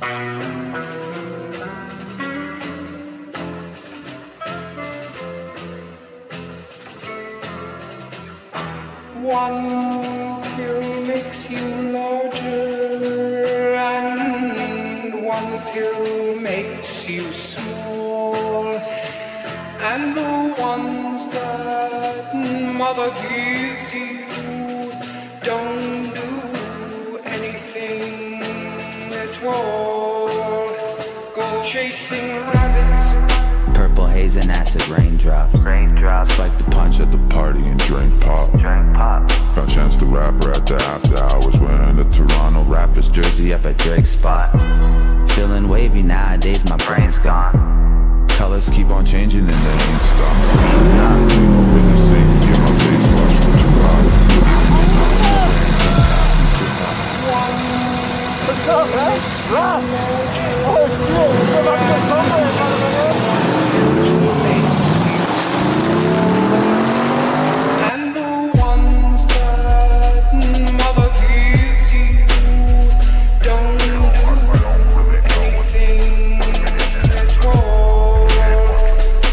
One pill makes you larger, and one pill makes you small. And the ones that mother gives you don't do anything at all. Go chasing rabbits. Purple haze and acid raindrops. Raindrops, Spike the Punch at the party and drink pop. drink pop. Found Chance the Rapper at the after hours wearing the Toronto Raptors jersey. jersey up at Drake's spot. Feeling wavy nowadays, my brain's gone. Colors keep on changing and they ain't stop. Lean over the sink, get my face washed, too hot. And the ones you don't do anything at all.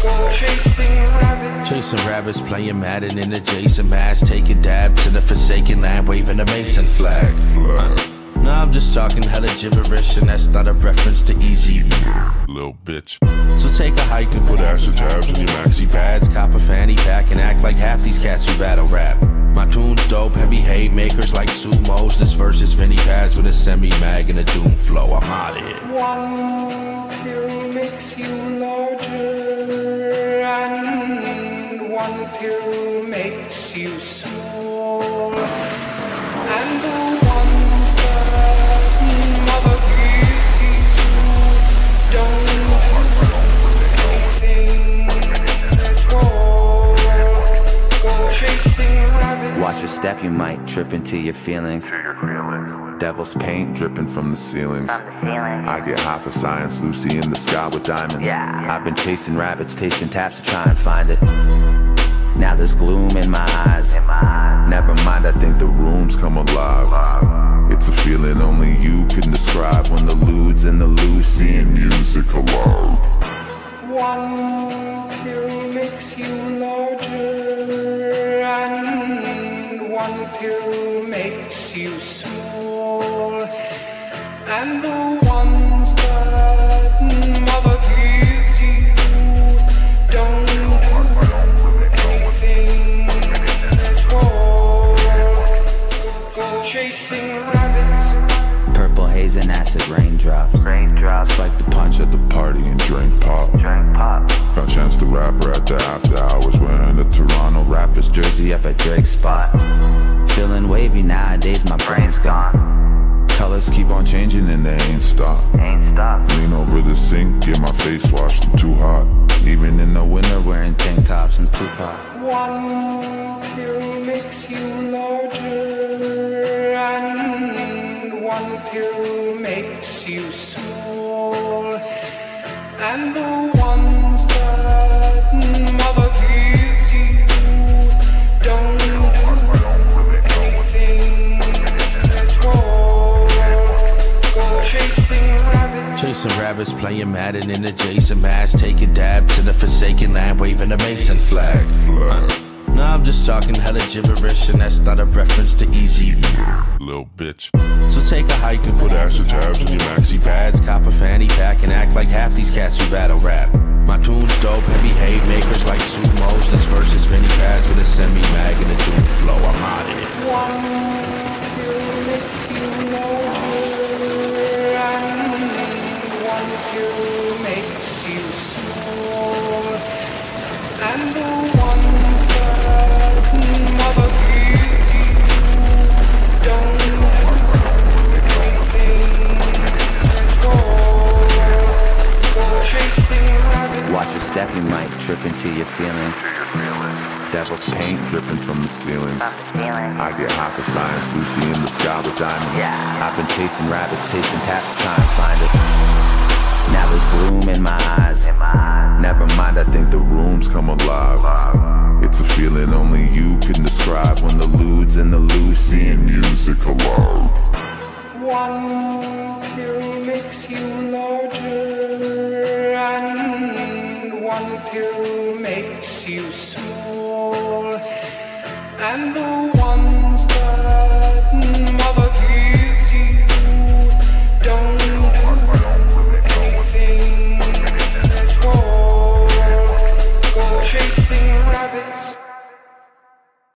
Go chasing rabbits. Chasing rabbits, playing Madden in the Jason mask, taking dabs in the forsaken land, waving a Mason flag. No, I'm just talking hella gibberish, and that's not a reference to easy. Little bitch. So take a hike and put acid tabs in your maxi pads, cop a fanny pack, and act like half these cats who battle rap. My tune's dope, heavy haymakers like sumos. This verse is Vinnie Paz with a semi mag and a doom flow. I'm out of here. One pill makes you larger, Watch your step, you might trip into your feelings. Devil's paint dripping from the ceilings. I get high for science, Lucy in the sky with diamonds. I've been chasing rabbits, tasting taps to try and find it. Now there's gloom in my eyes. Never mind, I think the rooms come alive. It's a feeling only you can describe when the ludes and the Lucy and music collide. One pill makes you larger, pill makes you small. And the ones that mother gives you don't do anything at all. Go chasing rabbits. Purple haze and acid raindrops. Raindrops, Spike the punch. Punch at the party and drink pop. drink pop. Found Chance the Rapper at the after hours wearing the Toronto Raptors jersey. Jersey up at Drake's spot. Feeling wavy nowadays, my brain's gone. Colors keep on changing and they ain't stop. Ain't stop. Lean over the sink, get my face washed, I'm too hot. Even in the winter, Wearing tank tops and Tupac. One pill makes you larger, and one pill makes you small. And the Chasing rabbits, playing Madden in the Jason mask, taking dabs in the forsaken land, waving a Mason flag. No, I'm just talking hella gibberish, and that's not a reference to easy. Little bitch. So take a hike and put acid tabs in your maxi pads, cop a fanny pack, and act like half these cats who battle rap. My tune's dope, heavy haymakers like sumos. This verse is Vinnie Paz with a semi mag and a doom flow. I'm out of here. Rabbits. Watch your step, you might trip into your feelings. Devil's paint dripping from the ceilings. I get high for science, Lucy in the sky with diamonds. I've been chasing rabbits, tasting taps trying to find it. Now there's gloom in my eyes. Never mind, I think the rooms come alive. It's a feeling only you can describe when the ludes and the Lucy and music collide. One pill makes you pill makes you small, and the